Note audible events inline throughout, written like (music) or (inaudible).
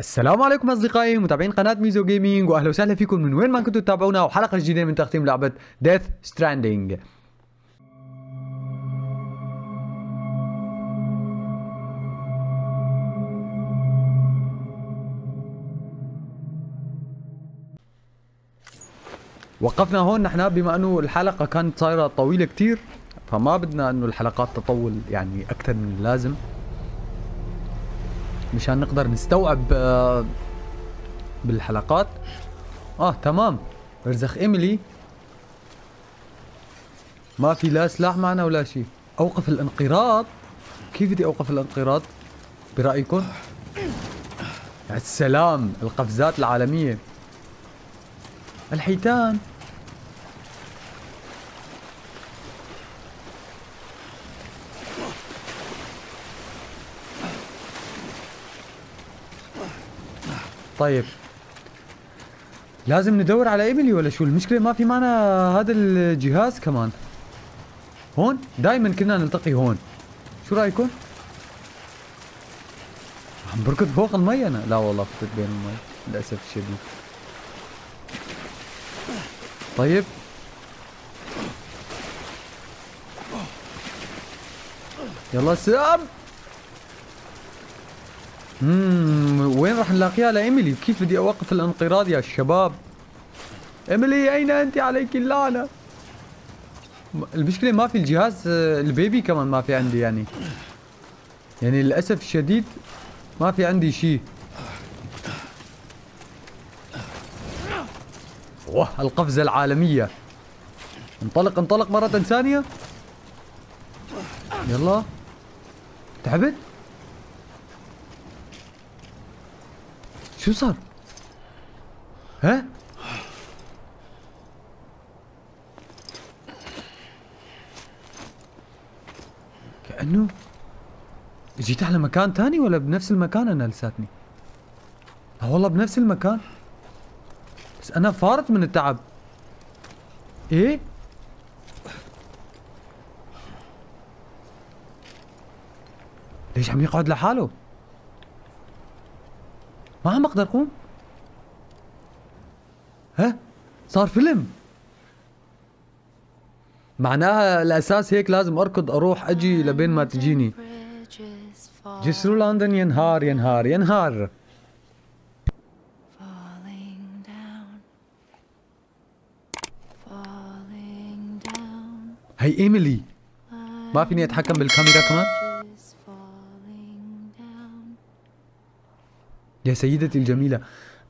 السلام عليكم أصدقائي متابعين قناة ميزو Gaming وأهلا وسهلا فيكم من وين ما كنتوا تتابعونا وحلقه جديدة من تختيم لعبة Death Stranding وقفنا هون نحن بما أنه الحلقة كانت صايرة طويلة كتير فما بدنا إنه الحلقات تطول يعني أكثر من اللازم. مشان نقدر نستوعب آه، بالحلقات. آه تمام. رزخ إيميلي. ما في لا سلاح معنا ولا شيء. أوقف الانقراض. كيف بدي أوقف الانقراض؟ برأيكم؟ السلام القفزات العالمية. الحيتان. طيب. لازم ندور على إيميلي ولا شو؟ المشكلة ما في معنا هذا الجهاز كمان. هون؟ دائما كنا نلتقي هون. شو رأيكم؟ عم بركض فوق المي أنا. لا والله فتت بين المي. للأسف الشديد طيب. يلا سام اممم وين راح نلاقيها؟ لايميلي كيف بدي أوقف الانقراض يا شباب؟ إيميلي أين أنت؟ عليك اللعنة. المشكلة ما في الجهاز البيبي كمان ما في عندي يعني. يعني للأسف الشديد ما في عندي شيء. واه القفزة العالمية. انطلق انطلق مرة ثانية. يلا. تعبت؟ شو صار؟ ها؟ كأنه جيت على مكان تاني ولا بنفس المكان أنا لساتني؟ لا والله بنفس المكان بس أنا فارت من التعب إيه؟ ليش عم يقعد لحاله؟ ما عم بقدر أقوم. ها؟ صار فيلم. معناها الأساس هيك لازم أركض أروح أجي لبين ما تجيني. جسر لندن ينهار ينهار ينهار. هي إيميلي. ما فيني أتحكم بالكاميرا كمان؟ يا سيدتي الجميلة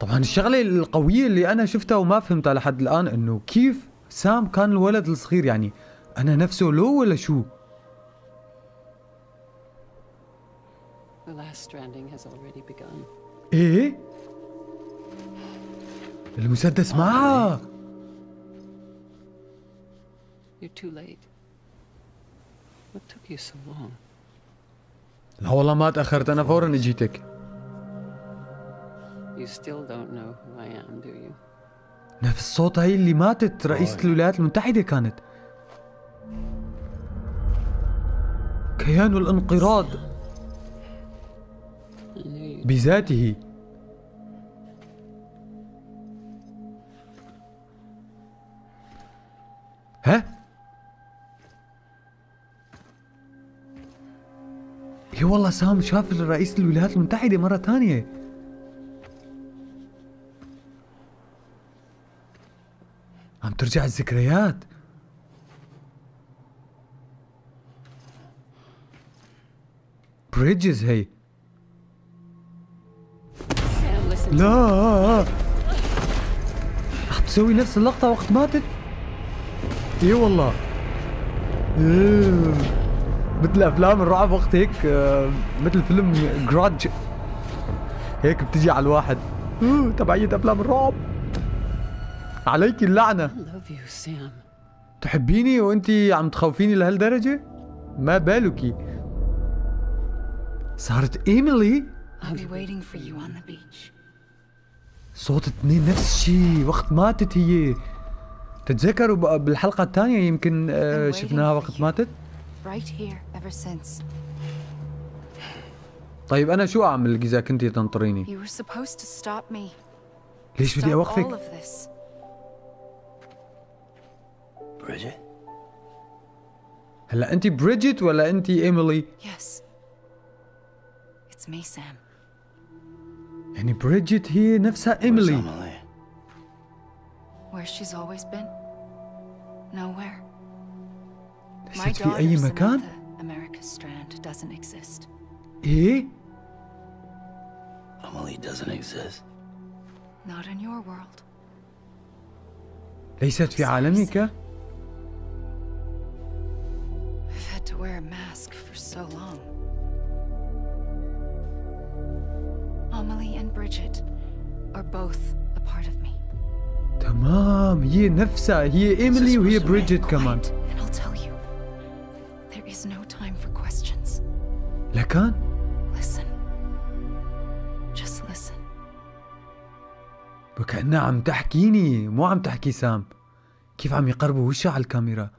طبعا الشغلة القوية اللي أنا شفتها وما فهمتها لحد الآن إنه كيف سام كان الولد الصغير يعني أنا نفسه لو ولا شو؟ إيه؟ المسدس long? لا والله ما تأخرت أنا فورا إجيتك You still don't know who I am, do you? نفس صوت هي اللي ماتت رئيسة الولايات المتحدة كانت. كيان الانقراض. بذاته. ها؟ إي والله سام شاف رئيس الولايات المتحدة مرة ثانية. عم ترجع الذكريات. بريدجز هي. Sam, listen to لا رح تسوي نفس اللقطة وقت ماتت؟ اي والله. إيه. مثل افلام الرعب وقت هيك آه، مثل فيلم جراج هيك بتجي على الواحد. أوه، تبعية أفلام الرعب. عليك اللعنة. تحبيني وانت عم تخوفيني لهالدرجة ما بالك صارت إيميلي. صوت اثنين نفس الشيء وقت ماتت هي تتذكروا بالحلقة الثانية يمكن آه، شفناها وقت. ماتت. طيب أنا شو أعمل إذا كنتي تنطريني. ليش بدي Stop Bridget? هلا انت بريدجيت ولا انت ايميلي Yes. It's me, Sam. يعني بريدجيت هي نفسها Where's ايميلي Amelie? Where she's always been? Nowhere. My ليست في daughter اي مكان Samantha, America's Strand doesn't exist. ايه Amelie doesn't exist. Not in your world. ليست في عالمك wear a mask for so long. Amelie and Bridget are both a part of me. تمام هي نفسها هي ايميلي وهي supposed to mean بريدجيت كمان Quiet, and I'll tell you. There is no time for questions. لكان Listen. Just listen. وكأنها عم تحكيني مو عم تحكي سام كيف عم يقربوا وشها على الكاميرا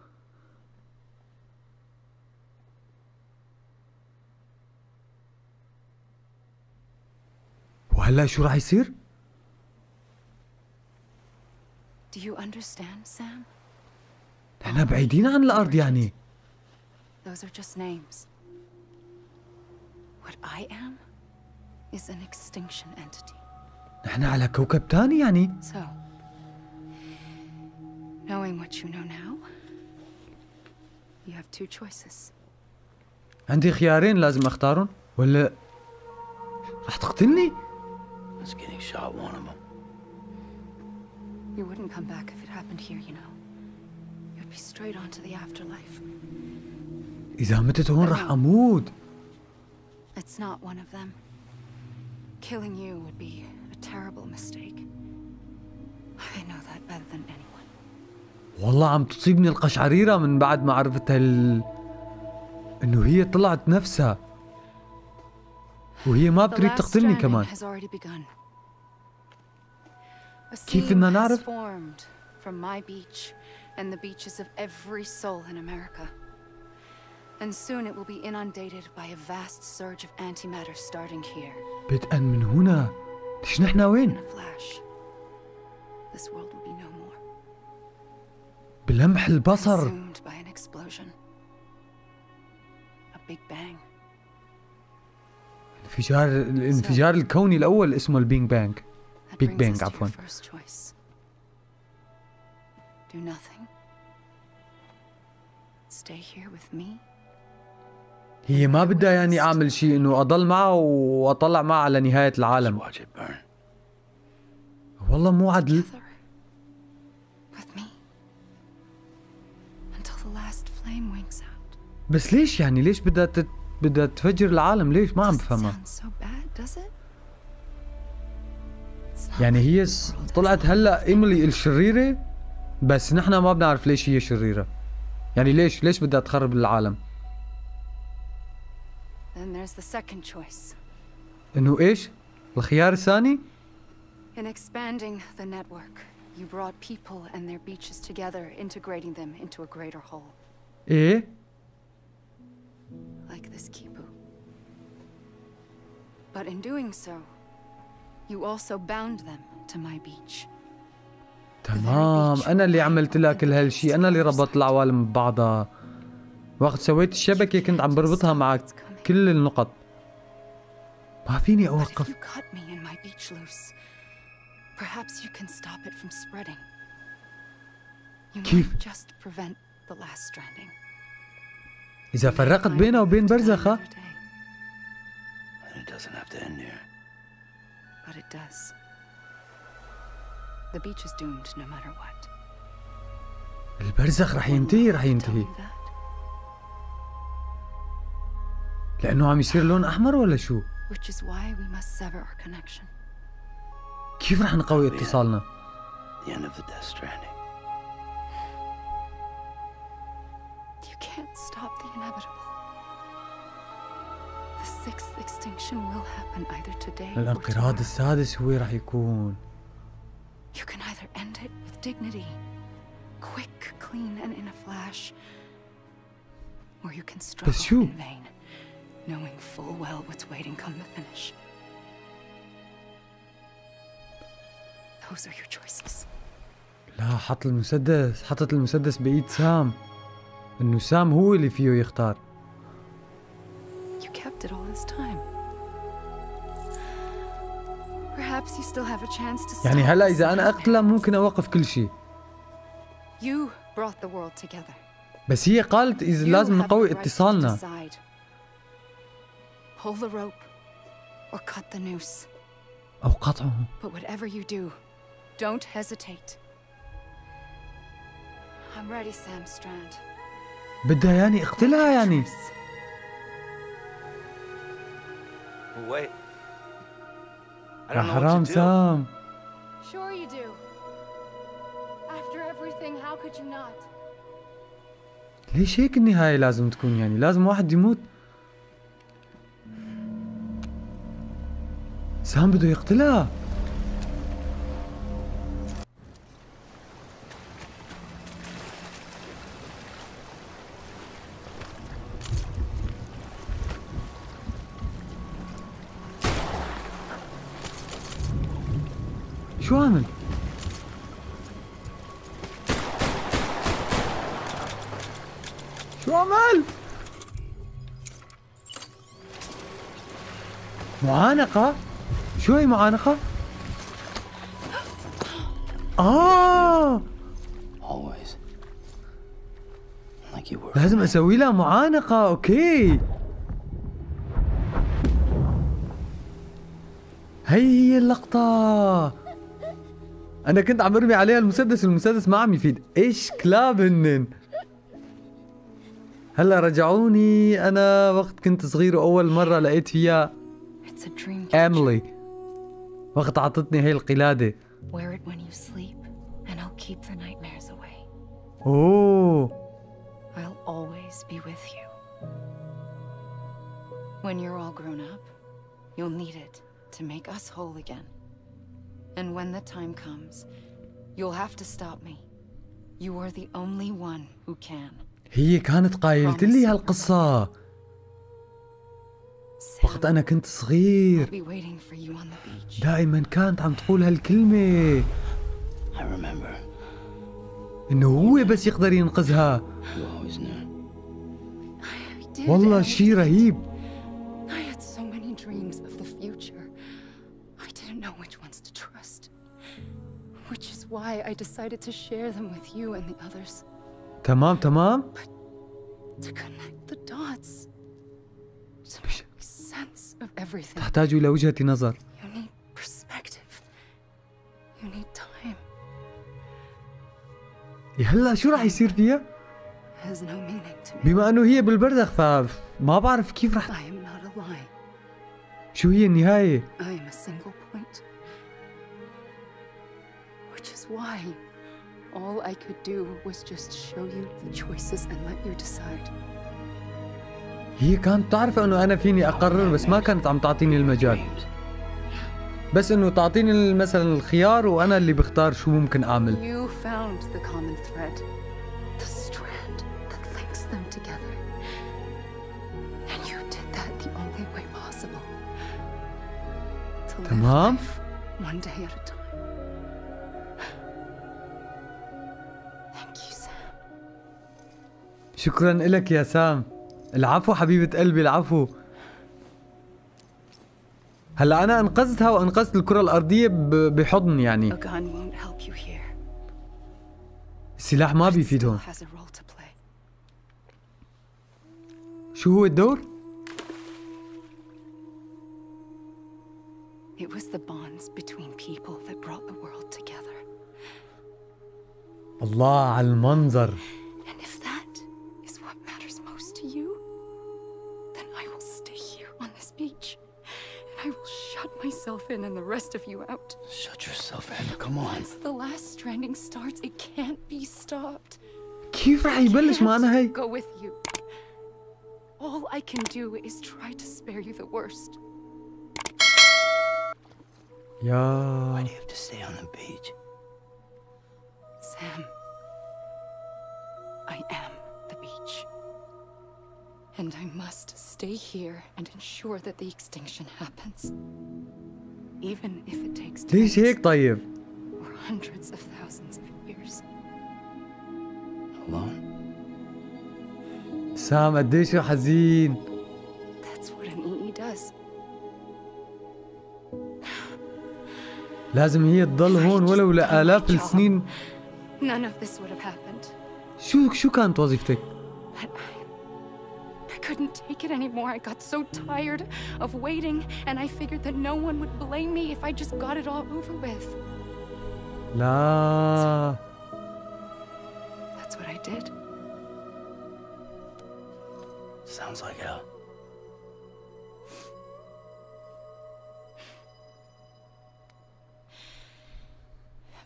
وهلا شو راح يصير؟ Do you understand, Sam? نحن بعيدين عن الأرض يعني Those are just names. What I am is an extinction entity. نحن على كوكب تاني يعني So, knowing what you know now, you have two choices. عندي خيارين لازم اختارهم ولا رح تقتلني؟ Is getting shot one of them. You wouldn't come back if it happened here, you know. You'd be straight on to the afterlife. إذا متت هون رح أموت It's not one of them. Killing you would be a terrible mistake. I know that better than anyone. والله عم تصيبني القشعريرة من بعد ما عرفت هال انه هي طلعت نفسها وهي ما بتريد تقتلني كمان كيف بدنا نعرف؟ formed from my beach and the beaches of every soul in America. And soon it will be inundated by a vast surge of antimatter starting here. بدءا من هنا ليش نحن In وين؟ a flash, this world will be no more. بلمح البصر Consumed by an explosion. A big bang. انفجار الانفجار الكوني الأول اسمه ال Big Bang to your عفواً. first choice. Do nothing. Stay here with me. هي ما بدها يعني أعمل شيء إنه أضل معها وأطلع معها على نهاية Just العالم. والله مو عدل. بس ليش يعني ليش بدها تت... بدها تفجر العالم. ليش؟ ما عم بفهمها. يعني هي طلعت هلأ إيميلي الشريرة بس نحن ما بنعرف ليش هي شريرة. يعني ليش؟ ليش بدها تخرب العالم؟ إنه إيش؟ الخيار الثاني؟ In expanding the network, you brought people and their beaches together, integrating them into a greater whole. إيه؟ like this Kipu. But in doing so, you also bound them to my beach. تمام انا اللي عملت لها كل هالشي انا اللي ربطت العوالم ببعضها وقت سويت الشبكة كنت عم بربطها مع كل النقط ما فيني But if اوقف you cut me and my beach loose, perhaps you can stop it from spreading. You كيف؟ might just prevent the last stranding. إذا فرقت بينها وبين برزخة البرزخ رح ينتهي رح ينتهي. لأنه عم يصير لون أحمر ولا شو؟ كيف رح نقوي اتصالنا؟ inevitable. The sixth extinction will happen either today or الانقراض tomorrow. السادس هو رح يكون You can either end it with dignity, quick, clean, and in a flash, or you can struggle شو؟ in vain, knowing full well what's waiting come the finish. Those are your choices. لا حط المسدس حطت المسدس بايد سام إنه سام هو اللي فيه يختار. يعني هلا إذا أنا اقتله ممكن أوقف كل شيء. بس هي قالت إذا لازم نقوي اتصالنا. أو قطعه. بدها يعني اقتلها يعني يا حرام. سام Sure you do. After everything, how could you not? ليش هيك النهاية لازم تكون يعني لازم واحد يموت سام بده يقتلها شو عمل؟ شو عمل؟ معانقة؟ شو هي معانقة؟ آه. لازم أسوي لها معانقة أوكي هي هي اللقطة أنا كنت عم ارمي عليها المسدس المسدس ما عم يفيد. إيش كلاب هنن؟ هلا رجعوني. أنا وقت كنت صغير وأول مرة لقيت فيها املي وقت عطتني هي القلادة. أوه. When you're all grown up, you'll need it to make us whole again. And when the time comes, you'll have to stop me. You are the only one who can. هي كانت قايلت لي هالقصة. وقت أنا كنت صغير. دائما كانت عم تقول هالكلمة. إنه هو بس يقدر ينقذها. والله شيء رهيب. Why I decided to share them with you and the others. تمام تمام To connect the dots. To make sense of everything. تحتاج إلى وجهة نظر You need perspective. You need time. هلا شو راح يصير فيها It has no meaning to me. بما انه هي بالبرزخ فما بعرف كيف رح I am not a lie. شو هي النهاية I am a single point. Why all I could do was just show you the choices and let you decide. هي كانت تعرف انه أنا فيني اقرر بس ما كانت عم تعطيني المجال. بس انه تعطيني مثلا الخيار وأنا اللي بختار شو ممكن اعمل You found the common thread, the strand that links them together. And you did that the only way possible. To live تمام. one day at a time. شكرا لك يا سام العفو حبيبة قلبي العفو هلأ أنا أنقذتها وأنقذت الكرة الأرضية بحضن يعني. السلاح ما but it بيفيد still هون has a role to play. شو هو الدور؟ It was the bonds between people that brought the world together. الله على المنظر myself in and the rest of you out. Shut yourself in. Come on. Once the last stranding starts, it can't be stopped. كيف رح يبلش معنا هي؟ Can't go with you. All I can do is try to spare you the worst. يا Why do you have to stay on the beach? Sam, I am the beach. And I must stay here and ensure that the extinction happens. Even if it takes ليش tens هيك طيب or hundreds of thousands of years. Alone? سام قديش حزين That's what an EE does. لازم هي تضل هون ولو لآلاف السنين None of this would have happened. شو شو كانت وظيفتك؟ But I, I couldn't take it anymore. I got so tired of waiting, and I figured that no one would blame me if I just got it all over with. لا That's what I did. Sounds like hell.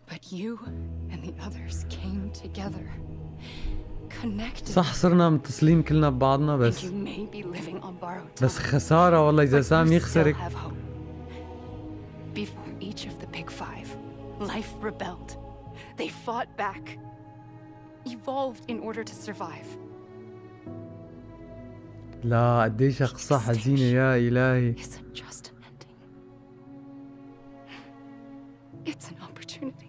But you and the others came together. صح صرنا متصلين كلنا ببعضنا بس بس. خسارة والله إذا سام يخسرك. Before each of the big five, life rebelled. They fought back, evolved in order to survive. لا قديش قصة حزينة يا إلهي. It's an opportunity.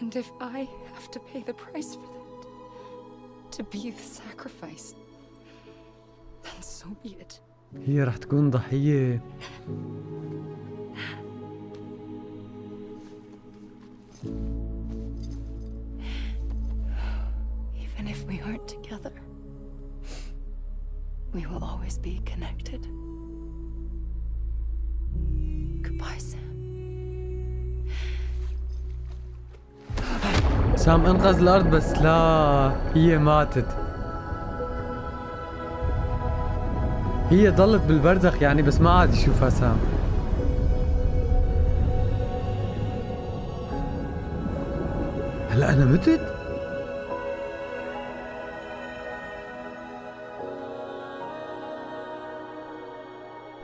And if I have to pay the price for that, to be the sacrifice, then so be it. هي رح تكون ضحية Even if we aren't together, we will always be connected. سام انقذ الأرض بس لا هي ماتت. هي ضلت بالبرزخ يعني بس ما عاد يشوفها سام. هلا أنا متت؟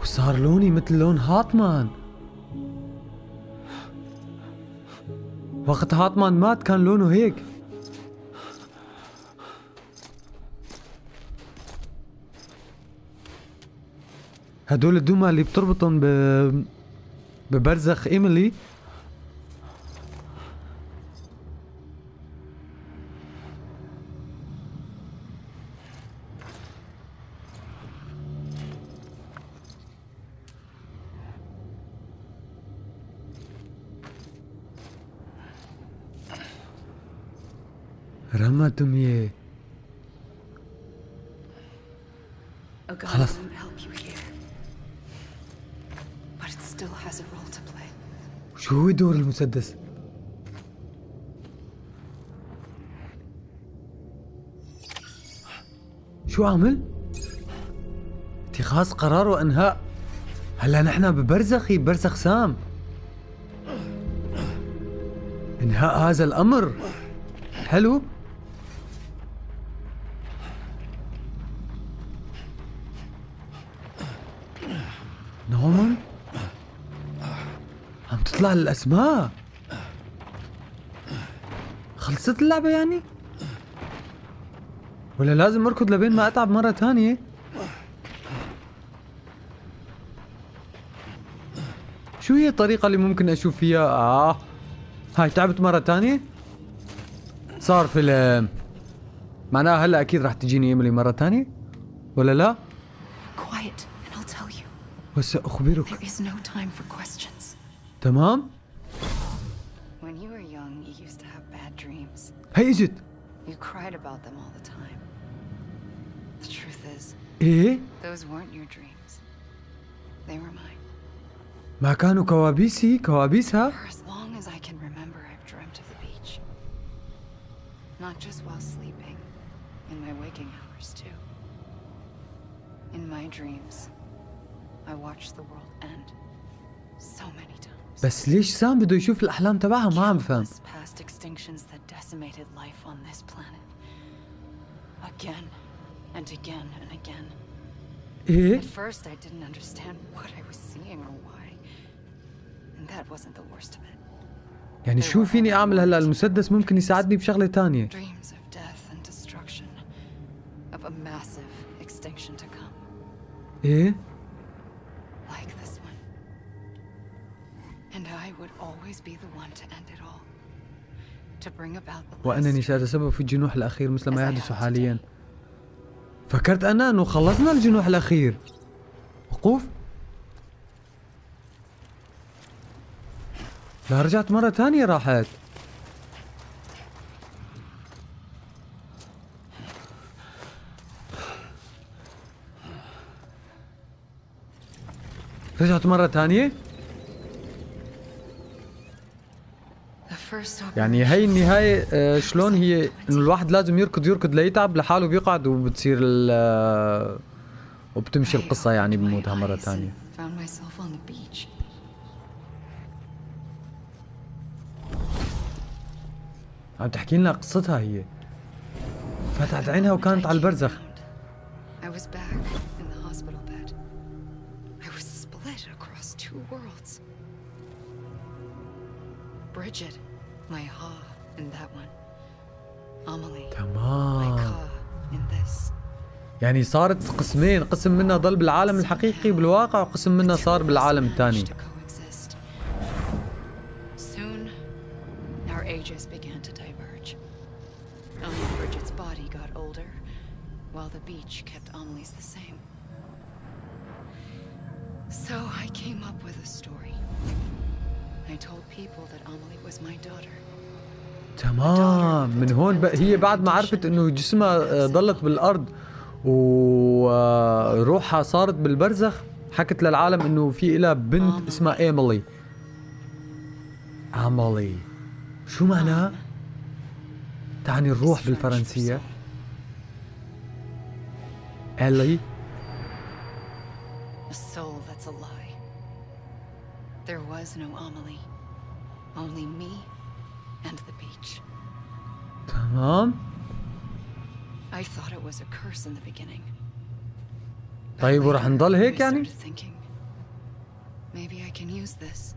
وصار لوني مثل لون هاتمان. وقت هاتمان مات كان لونه هيك. هدول الدمى اللي بتربطهم ب ببرزخ إيميلي رمى دمية A gun خلاص. won't help you here. But it still has a role to play. شو هو دور المسدس؟ شو عمل؟ اتخاذ قرار وإنهاء. هلا نحن ببرزخي برزخ سام. إنهاء هذا الأمر. حلو؟ عم تطلع الاسماء خلصت اللعبة يعني؟ ولا لازم أركض لبين ما أتعب مرة تانية؟ شو هي الطريقة اللي ممكن أشوف فيها؟ آه هاي تعبت مرة تانية؟ صار فيلم معناها هلا أكيد راح تجيني إيميلي مرة تانية؟ ولا لا؟ And تمام؟ When you were young, you used to have bad dreams. هي اجت You cried about them all the time. The truth is, ايه؟ those weren't your dreams. They were mine. ما كانوا كوابيسي كوابيسها؟ For as long as I can remember, I've dreamt of the beach. Not just while sleeping, in my waking hours, too. In my dreams, I watched the world end. So many times. بس ليش سام بده يشوف الأحلام تبعها؟ ما عم فهم. إيه يعني شو فيني أعمل هلأ؟ المسدس ممكن يساعدني بشغلة ثانية إيه؟ I would always be the one to end it all. To bring about the وأنني last سأتسبب في الجنوح الأخير مثل ما يحدث حاليا. فكرت أنا انه خلصنا الجنوح الأخير. وقوف. لا رجعت مرة ثانية راحت. رجعت مرة ثانية The first يعني هي النهاية آه، شلون هي إنه الواحد لازم يركض يركض ليتعب لحاله بيقعد وبتصير ال آه، وبتمشي القصة يعني بموتها مرة ثانية. عم تحكي لنا قصتها هي فتحت عينها وكانت على البرزخ يعني صارت قسمين قسم منها ضل بالعالم الحقيقي بالواقع وقسم منها صار بالعالم الثاني. تمام. من هون هي بعد ما عرفت إنه جسمها آه، ضلت بالأرض. وروحها صارت بالبرزخ حكت للعالم إنه في لها بنت اسمها إيميلي إيميلي شو معناها؟ تعني الروح بالفرنسية. الي A soul that's a lie. There was no Amelie. Only me and the beach. تمام I thought it was a curse in the beginning. But طيب وراح later, نضل هيك I يعني؟ started thinking, maybe I can use this.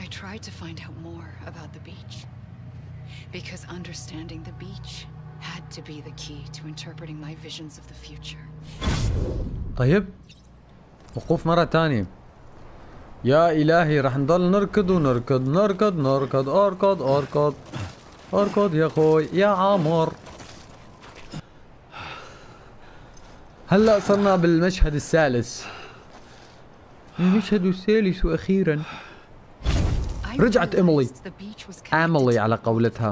I tried to find out more about the beach. Because understanding the beach had to be the key to interpreting my visions of the future. طيب وقوف مرة تانية يا إلهي رح نضل نركض ونركض نركض نركض أركض أركض أركض يا أخوي يا عمر. هلأ صرنا بالمشهد الثالث. المشهد الثالث وأخيرا رجعت إيميلي. إيميلي على قولتها.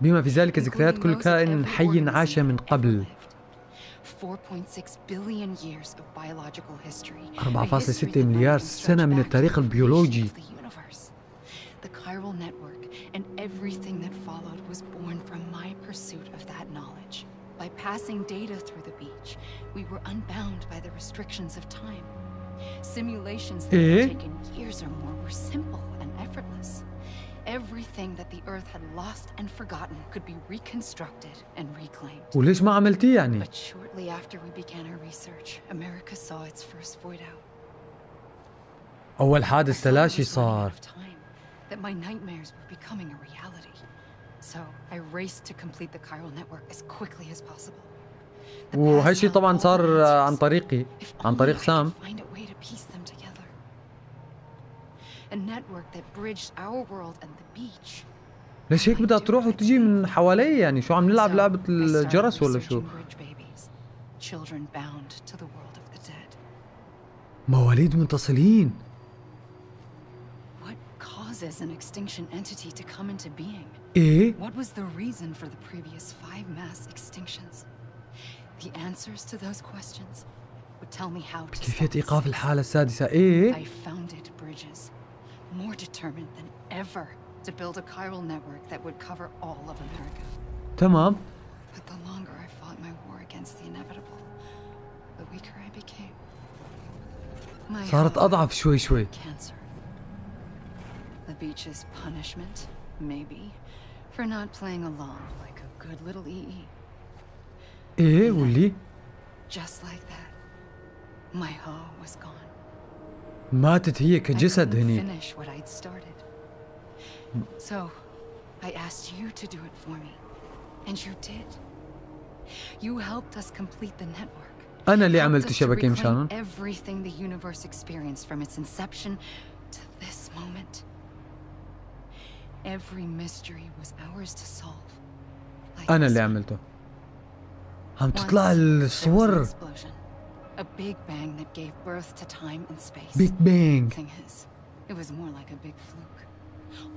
بما في ذلك ذكريات كل كائن حي عاش من قبل. 4.6 billion years of biological history. 4.6 a history that مليار might even سنة stretch من back to التاريخ the creation البيولوجي. of the universe. The chiral network and everything that followed was born from my pursuit of that knowledge. By passing data through the beach, we were unbound by the restrictions of time. Simulations that Eh? had taken years or more were simple and effortless. Everything that the Earth had lost and forgotten could be reconstructed and reclaimed. وليش ما عملتيه يعني But shortly after we began our research, America saw its first void out. أول I حادث thought I تلاشي was running out صار of time, that my nightmares were becoming a reality. So I raced to complete the chiral network as quickly as possible. The وهالشي past held طبعا all صار the عن answers. طريقي If عن only طريق I could سام find a way to piece them together. A network that bridged our world and the beach. ليش هيك بدها تروح وتجي من حوالي يعني شو عم نلعب So, لعبة I started الجرس ولا شو researching bridge babies, children bound to the world of the dead. مواليد منتصلين What causes an extinction entity to come into being? ايه What was the reason for the previous five mass extinctions? The answers to those questions would tell me how to كيفية stop the إيقاف sixth. الحالة السادسة ايه I founded bridges, more determined than ever to build a chiral network that would cover all of America. تمام But the longer I fought my war against the inevitable, the weaker I became. My صارت hope أضعف شوي شوي cancer. The beach's punishment, maybe, for not playing along like a good little E EE. ايه واللي Just like that, My Ha was gone. ماتت هي كجسد هني. So, I asked you to do it for me. And you did. You helped us complete the network. أنا اللي عملت reclaim مشانهم everything the universe experienced from its inception to this moment. Every mystery was ours to solve. This اللي. عملته عم تطلع الصور. A big bang that gave birth to time and space. بيج بانج Thing is, it was more like a big fluke.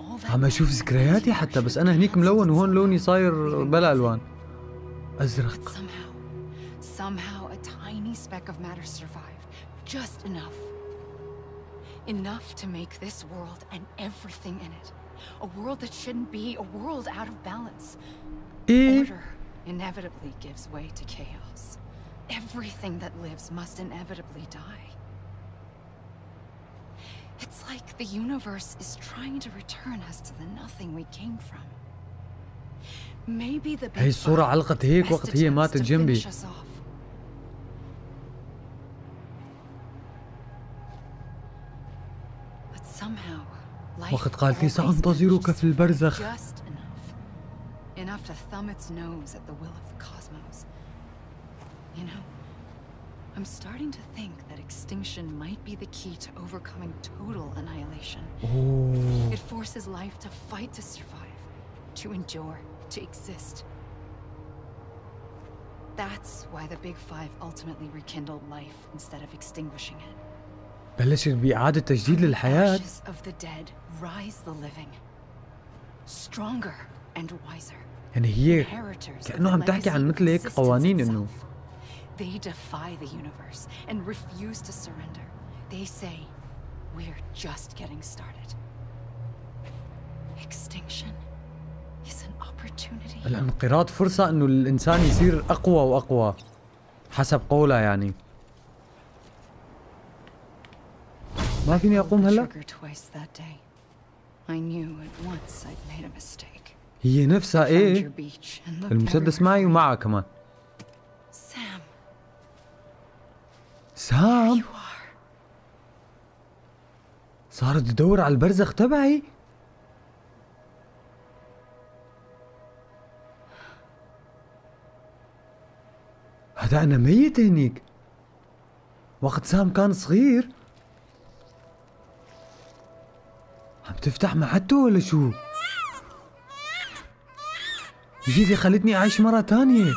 All that عم اشوف matter and ذكرياتي energy حتى بس should انا هنيك cancel ملون وهون itself. لوني صاير leaving بلا nothing. الوان But ازرق somehow, somehow a tiny speck of matter survived. Just enough. Enough to make this world and everything in it. A world that shouldn't be, a world out of balance. ايه Order inevitably gives way to chaos. Everything that lives must inevitably die. It's like the universe is trying to return us to the nothing we came from. Maybe the big هي الصورة Five علقت its هيك best وقت هي attempts ماتت to جنبي. finish us off. But somehow, life وقت قالت لي always سأنتظرك manages في to البرزخ just enough. Enough to thumb its nose at the will of the I'm starting to think that extinction might be the key to overcoming total annihilation. اوه It forces life to fight to survive, to endure, to exist. That's why the Big Five ultimately rekindled life instead of extinguishing it. بلشت بإعادة تجديد From the للحياة ashes of the dead rise the living. Stronger and wiser. يعني هي Inheritors of كأنه the عم تحكي عن legacy of مثل هيك existence قوانين إنه itself. They defy the universe and refuse to surrender. They say, we're just getting started. Extinction is an opportunity. الانقراض فرصة إنه الإنسان يصير أقوى وأقوى حسب قولها يعني ما فيني أقوم Pulled the هلا؟ trigger twice that day. I knew at once I'd made a mistake. هي نفسها Found your إيه beach and looked المسدس everywhere معي for you. ومعها كمان سام. صارت تدور على البرزخ تبعي؟ هذا أنا ميت هنيك. وقت سام كان صغير. عم تفتح معدته ولا شو؟ جيتي خلتني أعيش مرة تانية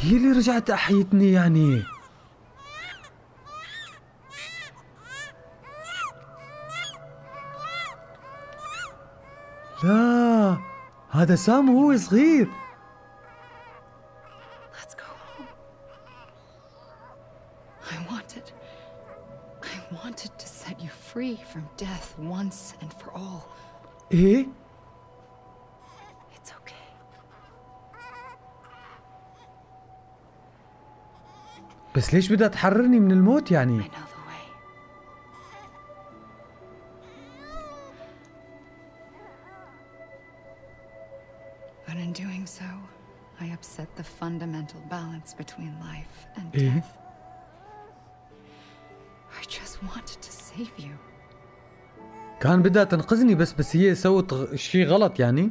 هي اللي رجعت أحيتني يعني؟ لا هذا سام هو صغير. إيه؟ بس ليش بدها تحررني من الموت يعني. But in doing so, I upset the fundamental balance between life and Eh? death. I just wanted to save you. كان بدها تنقذني بس بس هي سوت غ- شي غلط يعني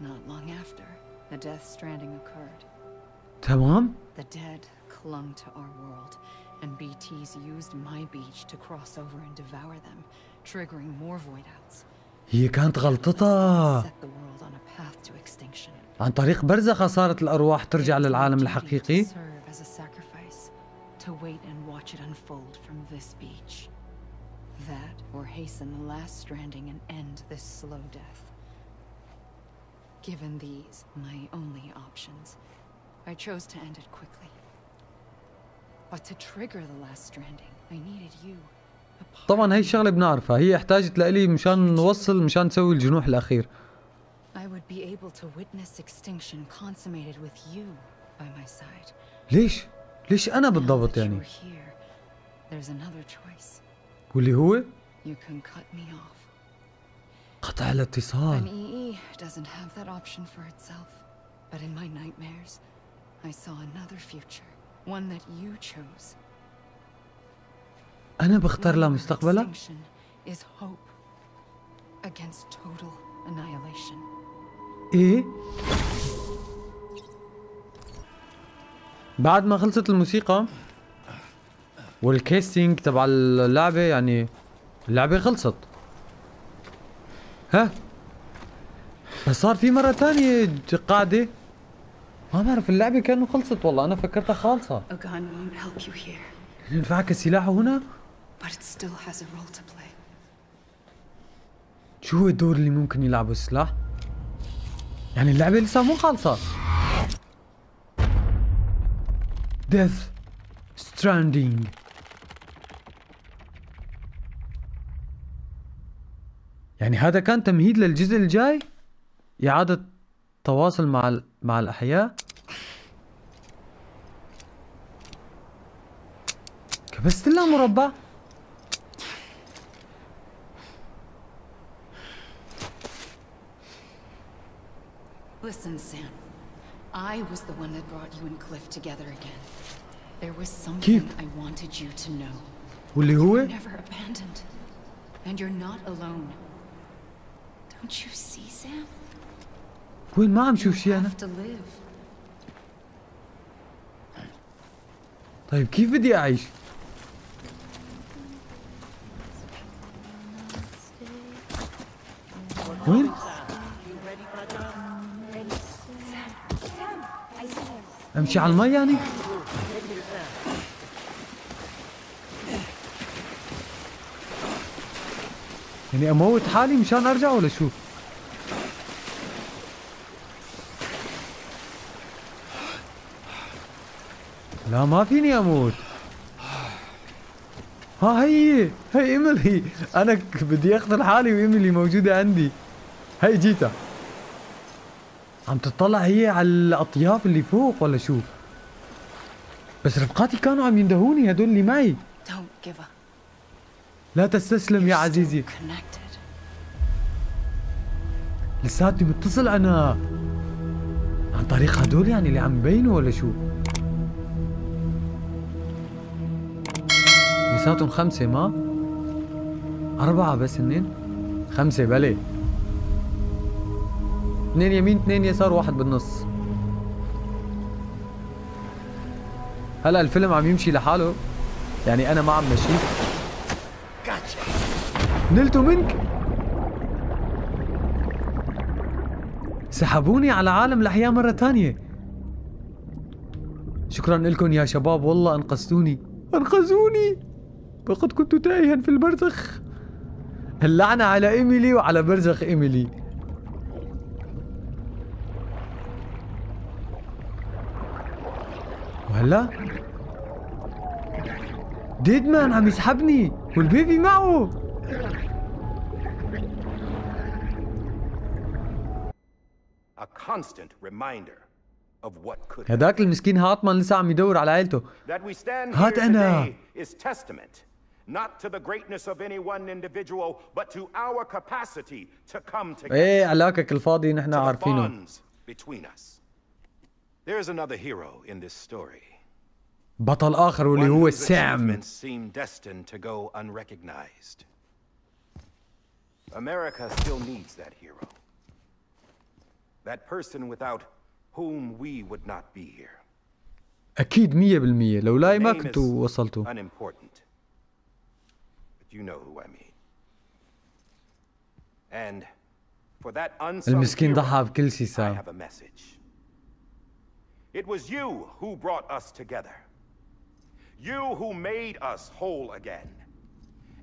Not long after, the Death Stranding occurred. تمام The dead clung to our world, and BTs used my beach to cross over and devour them, triggering more void outs. هي كانت غلطتها Set the world on a path to extinction. عن طريق برزخة صارت الأرواح ترجع It was my للعالم duty الحقيقي To serve as a sacrifice, to wait and watch it unfold from this beach. That or hasten the last stranding and end this slow death. Given these, my only options, I chose to end it quickly. But to trigger the last stranding, I needed you. a part طبعا هي of me. الشغله بنعرفها هي احتاجت لإلي مشان نوصل مشان نسوي الجنوح الاخير I would be able to witness extinction consummated with you by my side. ليش ليش انا Now بالضبط that يعني you're here, there's another choice. واللي هو You can cut me off. قطع An الاتصال EE doesn't have that option for itself. But in my nightmares, I saw another future. One that you chose. أنا بختار لها مستقبلها is hope against total annihilation. إيه بعد ما خلصت الموسيقى والكيستينج تبع اللعبة يعني اللعبة خلصت ها؟ بس صار في مرة تانية ج- قاعدة ما بعرف اللعبة كانوا خلصت والله. أنا فكرتها you here, ينفعك السلاح هنا. شو هو الدور اللي ممكن يلعبه السلاح؟ يعني اللعبة لسه مو خالصة. Death Stranding. يعني هذا كان تمهيد للجزء الجاي إعادة تواصل مع ال... مع الأحياء كبست لها مربع Listen, Sam. I was the one that brought you and Cliff together again. There was something I wanted you to know. واللي هو You're never abandoned. And you're not alone. Don't you see, Sam? وين ما عم شوف شيء live. طيب كيف بدي أعيش؟ وين؟ امشي على المي يعني؟ يعني أموت حالي مشان ارجع ولا شو؟ لا ما فيني أموت ها هي هي ايميلي أنا بدي اقتل حالي وايميلي موجوده عندي هي جيتها عم تطلع هي على الاطياف اللي فوق ولا شو بس رفقاتي كانوا عم يندهوني هدول اللي معي Don't give up. لا تستسلم يا عزيزي. لساتني متصل أنا. عن طريق هدول يعني اللي عم بينوا ولا شو؟ لساتهم خمسة ما؟ أربعة بس هنين خمسة بلي. اثنين يمين اثنين يسار واحد بالنص. هلا الفيلم عم يمشي لحاله. يعني أنا ما عم مشي. نلته منك؟ سحبوني على عالم الأحياء مرة تانية. شكرا لكم يا شباب والله أنقذتوني. أنقذوني؟ فقد كنت تائها في البرزخ. اللعنة على إيميلي وعلى برزخ إيميلي. وهلا؟ ديدمان عم يسحبني والبيبي معه. A constant reminder of what could هداك المسكين هاتمان لسه عم يدور على here هات is testament not to the greatness of any one individual but to our capacity to come together إيه علاكك الفاضي نحن عارفينه between us there's another hero in this story بطل آخر واللي هو سام achievements seem destined to go unrecognized America still needs that hero that person without whom we would not be here أكيد مية بالمية لولاي ما Name is كنتوا وصلتوا Unimportant. But you know who I mean. And for that unsung المسكين hero, ضحى بكل شي I سام have a message. It was you who brought us together. You who made us whole again.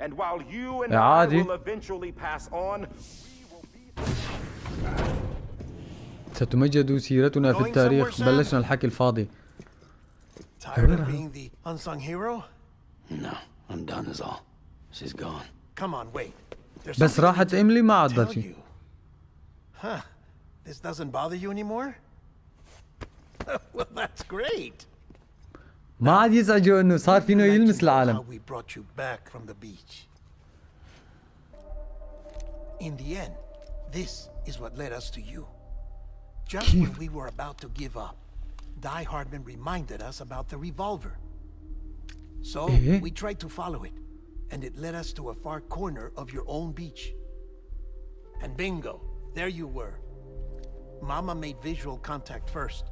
And while you and يا I عادي. will eventually pass on, ستمجد سيرتنا في Going التاريخ somewhere, Sam? بلشنا الحكي الفاضي Tired of being the unsung hero? No, I'm done is all. She's gone. Come on, wait. There's بس something I راحت need to ايميلي ما عاد tell باتشي you. Huh. This doesn't bother you anymore? (laughs) well, that's great. ما عاد يزعجه انه صار فينه I'd like to يلمس know العالم How we brought you back from the beach. In the end, this is what led us to you. Just when we were about to give up, Die Hardman reminded us about the revolver. So Eh? we tried to follow it, and it led us to a far corner of your own beach. And bingo, there you were. Mama made visual contact first.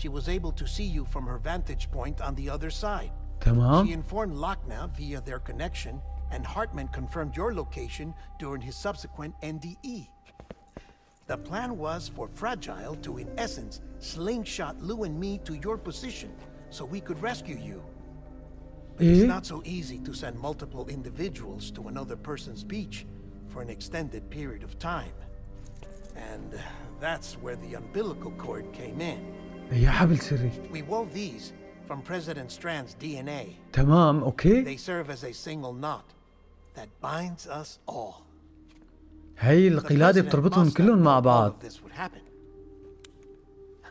she was able to see you from her vantage point on the other side. Tamam. She informed Lakna via their connection, and Hartman confirmed your location during his subsequent NDE. The plan was for Fragile to, in essence, slingshot Lou and me to your position so we could rescue you. But it's eh? not so easy to send multiple individuals to another person's beach for an extended period of time. And that's where the umbilical cord came in. يا حبل سري We wove these from President Strand's DNA. تمام أوكي They serve as a single knot that binds us all. هي القلادة بتربطهم كلهم مع بعض this would happen.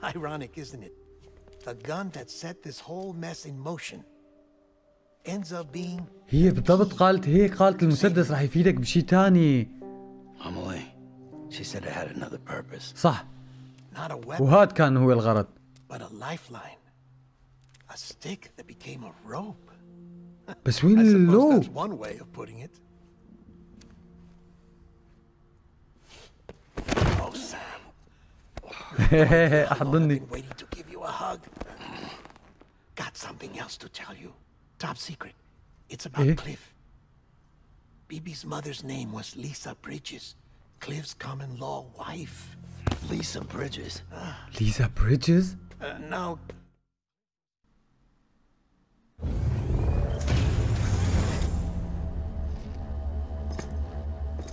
Ironic, isn't it? The gun that set this whole mess in motion ends up being هي بالضبط قالت هيك قالت المسدس رح يفيدك بشي تاني Amelie, she said it had another purpose. صح not a weapon, وهذا كان هو الغرض but a lifeline. A stick that became a rope. (laughs) Between I suppose that's one way of putting it. Oh, Sam. (laughs) I've waiting to give you a hug. Got something else to tell you. Top secret. It's about eh? Cliff. Bibi's mother's name was Lisa Bridges, Cliff's common law wife. Lisa Bridges. Ah. Lisa Bridges? Uh, now,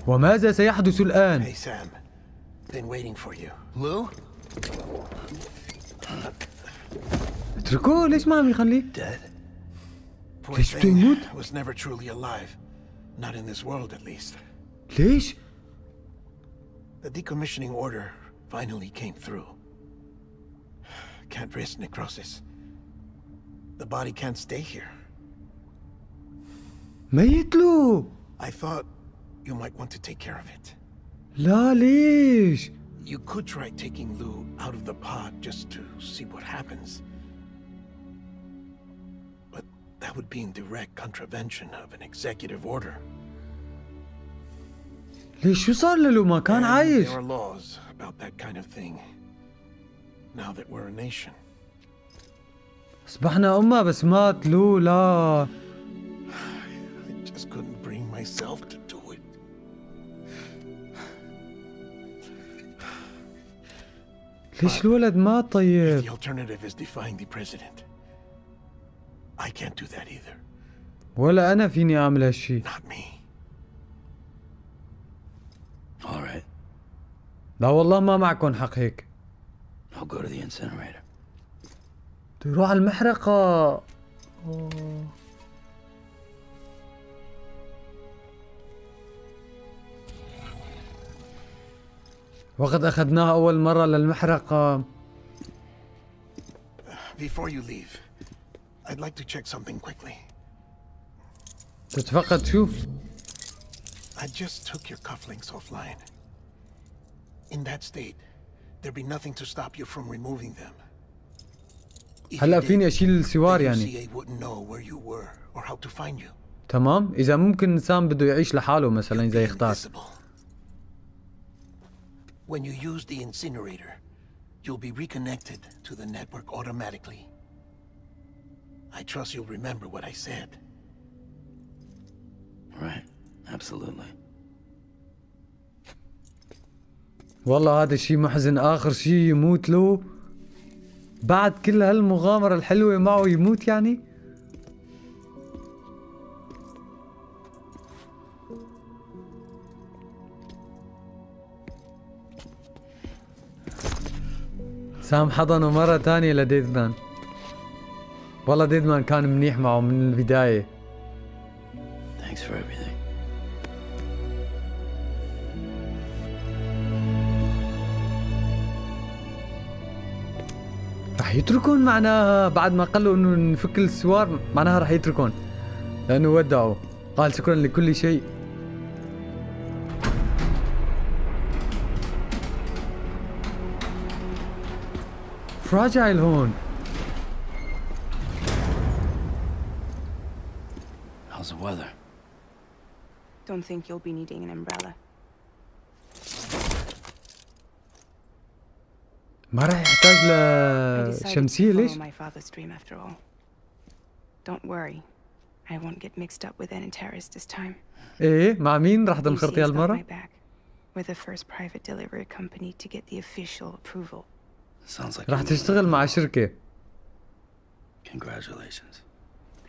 وماذا سيحدث الآن؟ hey Sam, been waiting for you. Lou? اتركوه ليش ما عم يخليه؟ Dead? Poor Please thing do not. was never truly alive. Not in this world, at least. ليش؟ The decommissioning order finally came through. Can't risk necrosis. The body can't stay here. ميت له I thought you might want to take care of it. لا ليش؟ You could try taking Lou out of the pod just to see what happens. But that would be in direct contravention of an executive order. ليش شو صار له ما كان And عايش؟ There are laws about that kind of thing. Now that we're a nation. اصبحنا أمة بس مات له لا I just couldn't bring myself to do it. ليش الولد مات The طيب؟ alternative is defying the president. I can't do that either. ولا أنا فيني أعمل هالشي Not me. All right. لا والله ما معكم حق هيك I'll go to the incinerator. تروح على المحرقة وقد أخذناها أول مرة للمحرقة Before you leave, I'd like to check something quickly. تتفقد شوف I just took your cufflinks offline. In that state, there'd be nothing to stop you from removing them. If you هلا did, فيني أشيل السوار the يعني UCA wouldn't know where you were or how to find you. تمام إذا ممكن إنسان بده يعيش لحاله مثلا زي Be يختار invisible. When you use the incinerator, you'll be reconnected to the network automatically. I trust you'll remember what I said. Right. Absolutely. والله هذا شيء محزن آخر شيء يموت له. بعد كل هالمغامرة الحلوة معه يموت يعني؟ سام حضنه مرة ثانية لديدمان. والله ديدمان كان منيح معه من البداية. Thanks for everything. رح يتركون معناها بعد ما قال له إنه نفك السوار معناها رح يتركون لأنه ودعوا قال شكرا لكل شيء فراجايل هون How's the weather? Don't think you'll be needing an umbrella. ما راح يحتاج follow ليش؟ Don't worry. I won't get mixed up with any terrorists this time. إيه مع مين راح تنخرطي هالمرة؟ We're the first private delivery company to get the official approval. Sounds like راح. تشتغل مع شركة Congratulations.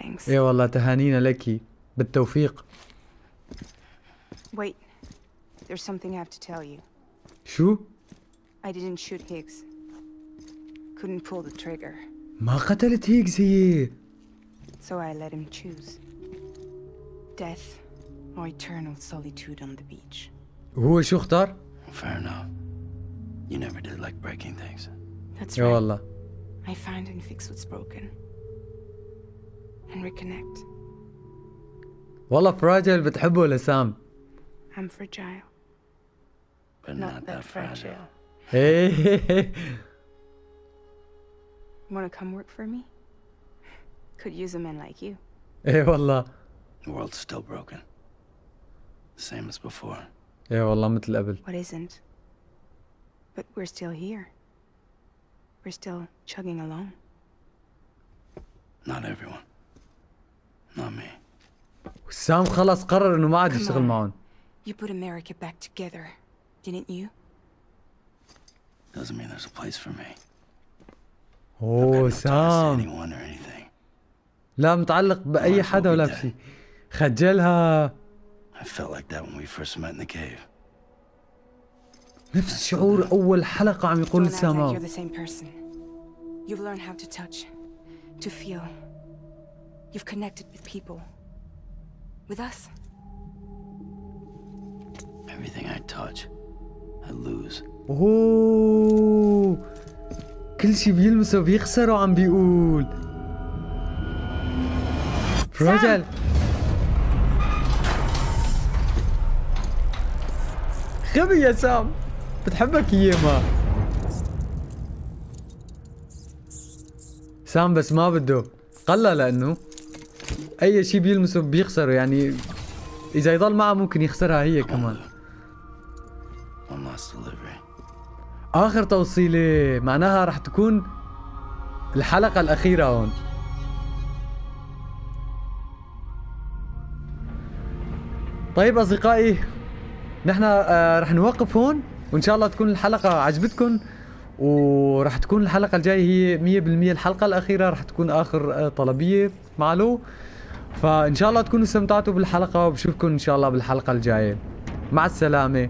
Thanks. إيه والله تهانينا لك بالتوفيق Wait. There's something I have to tell you. شو؟ I didn't shoot Higgs. Couldn't pull the trigger. ما قتلت هيجز هي So I let him choose. Death or eternal solitude on the beach. وهو شو اختار؟ Fair enough. You never did like breaking things. That's يا right. والله I find and fix what's broken. And reconnect. والله فراجل بتحبه لسام I'm fragile. But Not not, that that fragile. fragile. ايه Wanna come work for me? Could use a man like you. (laughs) ايه والله The world's still broken. Same as before. ايه والله مثل قبل What isn't? But we're still here. We're still chugging along. Not everyone. Not me. سام خلص قرر انه ما عاد Come يشتغل on. معهم You put America back together, didn't you? Doesn't mean there's a place for me. I've got اوه no ties to سام anyone or anything. لا متعلق باي Might as well حدا be ولا dead. بشي خجلها I felt like that when we first met in the cave. نفس شعور اول حلقه عم يقول Don't act like ساماو you're the same person. You've learned how to touch, to feel. You've connected with people. With us. Everything I touch, I lose. أوه. كل شي بيلمسه بيخسره عم بيقول. فراجل غبي يا سام. بتحبك ياما سام بس ما بده. قلى لأنه أي شيء بيلمسه بيخسره يعني إذا يضل معه ممكن يخسرها هي كمان. آخر توصيلة معناها رح تكون الحلقة الأخيرة هون. طيب أصدقائي نحن آه رح نوقف هون وإن شاء الله تكون الحلقة عجبتكم ورح تكون الحلقة الجاية هي 100% الحلقة الأخيرة رح تكون آخر آه طلبية مع لو فإن شاء الله تكونوا استمتعتوا بالحلقة وبشوفكم إن شاء الله بالحلقة الجاية. مع السلامة.